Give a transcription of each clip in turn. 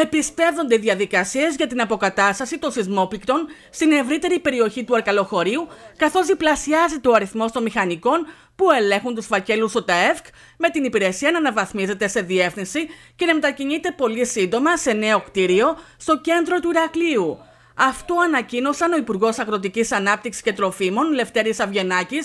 επισπεύδονται διαδικασίες για την αποκατάσταση των σεισμόπληκτων στην ευρύτερη περιοχή του Αρκαλοχωρίου, καθώς διπλασιάζεται ο αριθμό των μηχανικών που ελέγχουν τους φακέλους στο ΤΑΕΦΚ, με την υπηρεσία να αναβαθμίζεται σε διεύθυνση και να μετακινείται πολύ σύντομα σε νέο κτίριο στο κέντρο του Ηρακλείου. Αυτό ανακοίνωσαν ο Υπουργός Αγροτικής Ανάπτυξης και Τροφίμων Λευτέρης Αυγενάκη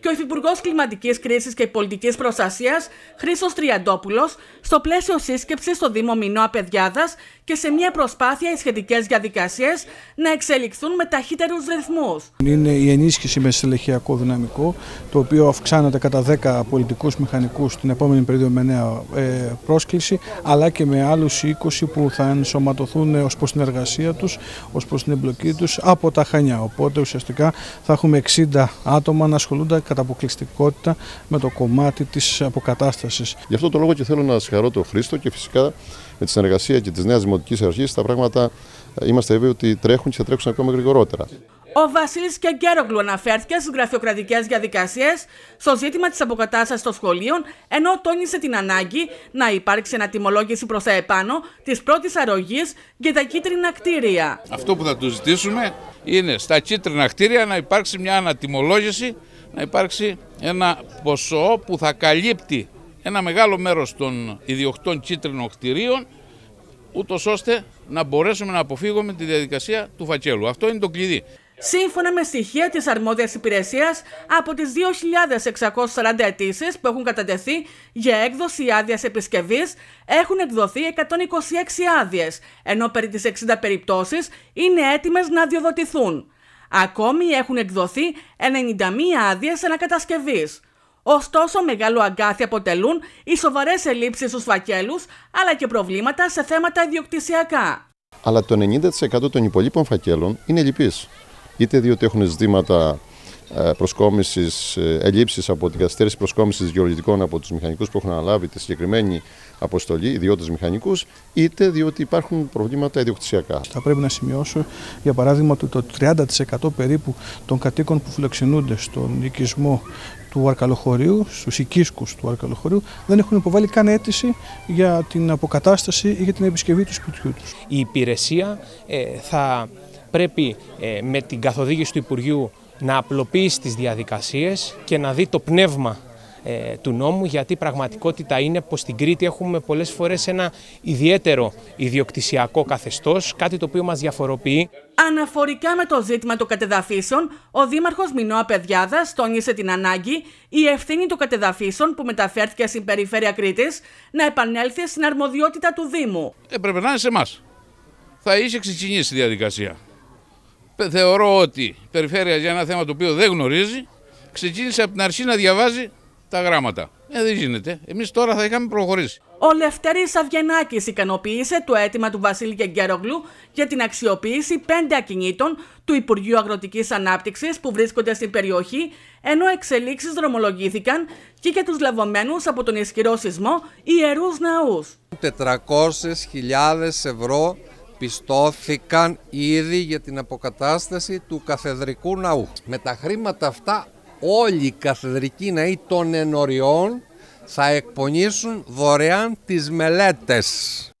και ο Υφυπουργός Κλιματικής Κρίσης και Πολιτικής Προστασίας Χρήσο Τριαντόπουλος στο πλαίσιο σύσκεψης στο Δήμο Μινώα Παιδιάδα και σε μια προσπάθεια οι σχετικές διαδικασίες να εξελιχθούν με ταχύτερους ρυθμούς. Είναι η ενίσχυση με στελεχειακό δυναμικό, το οποίο αυξάνεται κατά 10 πολιτικούς μηχανικούς την επόμενη περίοδο με νέα ε, πρόσκληση, αλλά και με άλλους 20 που θα ενσωματωθούν ως προς την εργασία τους, ως προς την εμπλοκή τους από τα Χανιά. Οπότε ουσιαστικά θα έχουμε 60 άτομα να ασχολούνται κατά αποκλειστικότητα με το κομμάτι της αποκατάστασης. Γι' αυτό το λόγο και θέλω να συγχαρώ τον Χρήστο και φυσικά με τη συνεργασία και της νέας Δημοτικής Αρχής τα πράγματα ε, είμαστε βέβαιοι ότι τρέχουν και θα τρέξουν ακόμα γρηγορότερα. Ο Βασίλης Κεγκέρογλου αναφέρθηκε στις γραφειοκρατικές διαδικασίες στο ζήτημα της αποκατάστασης των σχολείων, ενώ τόνισε την ανάγκη να υπάρξει ανατιμολόγηση προς τα επάνω της πρώτης αρρωγής για τα κίτρινα κτίρια. Αυτό που θα του ζητήσουμε είναι στα κίτρινα κτίρια να υπάρξει μια ανατιμολόγηση, να υπάρξει ένα ποσό που θα καλύπτει ένα μεγάλο μέρος των ιδιοκτών κίτρινων κτηρίων ούτως ώστε να μπορέσουμε να αποφύγουμε τη διαδικασία του φακέλου. Αυτό είναι το κλειδί. Σύμφωνα με στοιχεία της αρμόδιας υπηρεσίας, από τις 2.640 αιτήσεις που έχουν κατατεθεί για έκδοση άδειας επισκευής, έχουν εκδοθεί 126 άδειες, ενώ περί τις 60 περιπτώσεις είναι έτοιμες να διοδοτηθούν. Ακόμη έχουν εκδοθεί 91 άδειες ανακατασκευής. Ωστόσο, μεγάλο αγκάθι αποτελούν οι σοβαρές ελλείψεις στους φακέλους αλλά και προβλήματα σε θέματα ιδιοκτησιακά. Αλλά το 90% των υπολείπων φακέλων είναι λυπής. Είτε διότι έχουν ζητήματα ε, προσκόμισης, ε, ελλείψεις από την καθυστέρηση προσκόμισης γεωλογικών από τους μηχανικούς που έχουν αναλάβει τη συγκεκριμένη αποστολή, ιδιώτες μηχανικούς, είτε διότι υπάρχουν προβλήματα ιδιοκτησιακά. Θα πρέπει να σημειώσω, για παράδειγμα, ότι το 30% περίπου των κατοίκων που φιλοξενούνται στον οικισμό του Αρκαλοχωρίου, στους οικίσκους του Αρκαλοχωρίου, δεν έχουν υποβάλει καν αίτηση για την αποκατάσταση ή για την επισκευή του σπιτιού τους. Η υπηρεσία ε, θα πρέπει ε, με την καθοδήγηση του Υπουργείου να απλοποιήσει τις διαδικασίες και να δει το πνεύμα ε, του νόμου γιατί πραγματικότητα είναι πως στην Κρήτη έχουμε πολλές φορές ένα ιδιαίτερο ιδιοκτησιακό καθεστώς, κάτι το οποίο μας διαφοροποιεί. Αναφορικά με το ζήτημα των κατεδαφίσεων, ο Δήμαρχος Μινώα Παιδιάδας τόνισε την ανάγκη η ευθύνη των κατεδαφίσεων που μεταφέρθηκε στην περιφέρεια Κρήτης να επανέλθει στην αρμοδιότητα του Δήμου. Έπρεπε να είναι σε εμάς. Θα είχε ξεκινήσει η διαδικασία. Θεωρώ ότι η περιφέρεια για ένα θέμα το οποίο δεν γνωρίζει ξεκίνησε από την αρχή να διαβάζει τα γράμματα. Ε, δεν γίνεται. Εμείς τώρα θα είχαμε προχωρήσει. Ο Λευτέρης Αυγενάκη ικανοποίησε το αίτημα του Βασίλη Γεγκέρογλου για την αξιοποίηση πέντε ακινήτων του Υπουργείου Αγροτικής Ανάπτυξης που βρίσκονται στην περιοχή, ενώ εξελίξεις δρομολογήθηκαν και για τους λαβωμένου από τον ισχυρό σεισμό ιερούς ναούς. 400.000 ευρώ πιστώθηκαν ήδη για την αποκατάσταση του καθεδρικού ναού. Με τα χρήματα αυτά όλοι οι καθεδρικοί ναοί των ενωριών θα εκπονήσουν δωρεάν τις μελέτες